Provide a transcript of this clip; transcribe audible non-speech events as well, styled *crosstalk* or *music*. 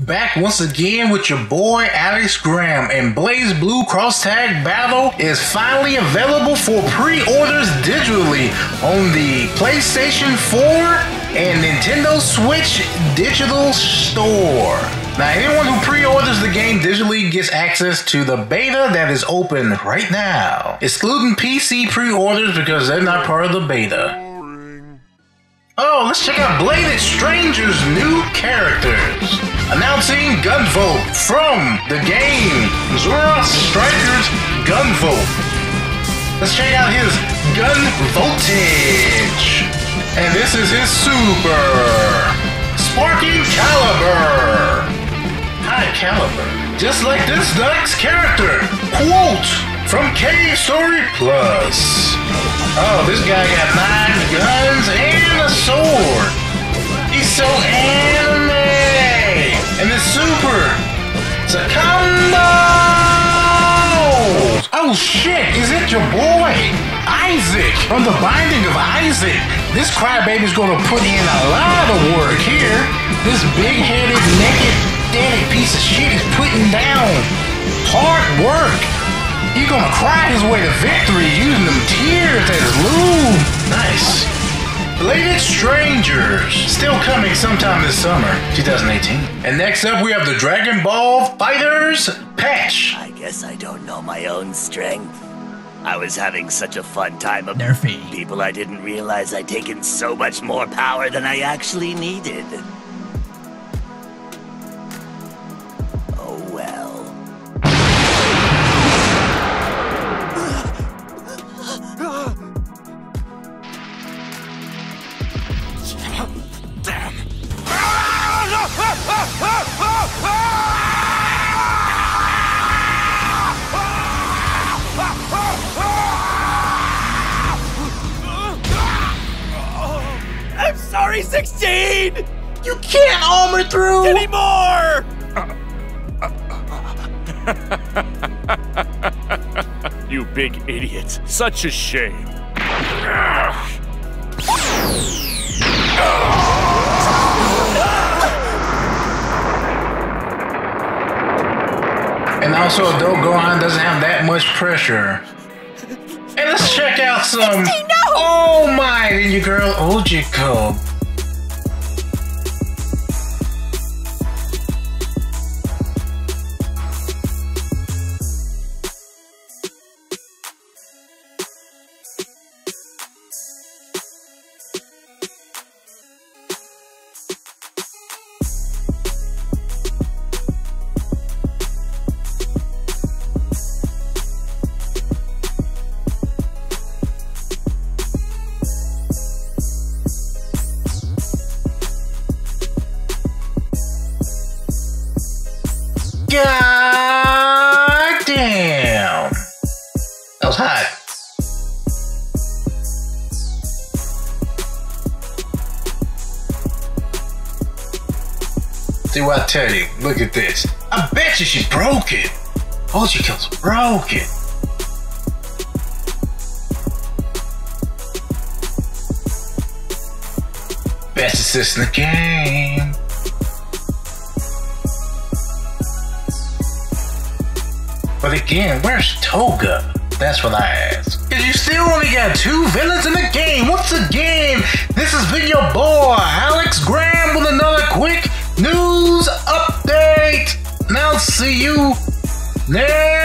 Back once again with your boy Alex Gram, and BlazBlue Cross Tag Battle is finally available for pre orders digitally on the PlayStation 4 and Nintendo Switch digital store. Now, anyone who pre orders the game digitally gets access to the beta that is open right now, excluding PC pre orders because they're not part of the beta. Oh, let's check out Blade Stranger's new characters. Announcing Gunvolt from the game Azure Striker's Gunvolt. Let's check out his gun voltage. And this is his super. Sparking Caliber. High caliber. Just like this next character. Quote from Cave Story Plus. Oh, this guy got nine guns so anime. And it's super. It's a combo. Oh shit, is it your boy? Isaac from the Binding of Isaac. This crybaby's gonna put in a lot of work here. This big-headed, naked, daddy piece of shit is putting down hard work. He's gonna cry his way to victory using them tears as lube. Nice. Blade Strangers, still coming sometime this summer, 2018. And next up, we have the Dragon Ball FighterZ patch. I guess I don't know my own strength. I was having such a fun time of Nerfy. people I didn't realize I'd taken so much more power than I actually needed. Sorry, 16! You can't armor through! Anymore! *laughs* You big idiot. Such a shame. And also, Adult Gohan doesn't have that much pressure. And let's check out some. Oh my, and your girl Ochaco. God damn. That was hot. See what I tell you? Look at this. I bet you she broke it. Oh, she kills broke it. Best assist in the game. But again, where's Toga? That's what I ask. Cause you still only got two villains in the game. Once again, this has been your boy, Alex Gram, with another quick news update. And I'll see you next